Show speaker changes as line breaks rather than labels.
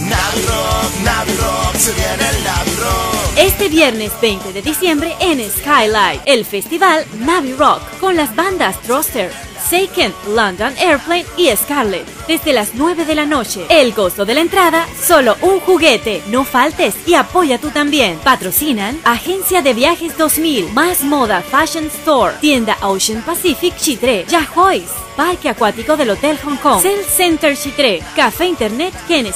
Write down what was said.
Navirock, Navirock, se viene el Navirock.
Este viernes 20 de diciembre en Skylight, el festival Navi Rock, con las bandas Thruster, Seiken, London Airplane y Scarlet. Desde las 9 de la noche. El costo de la entrada, solo un juguete. No faltes y apoya tú también. Patrocinan Agencia de Viajes 2000, Más Moda Fashion Store, Tienda Ocean Pacific Chitre, Yahois, Parque Acuático del Hotel Hong Kong, Cell Center Chitre, Café Internet Genesis.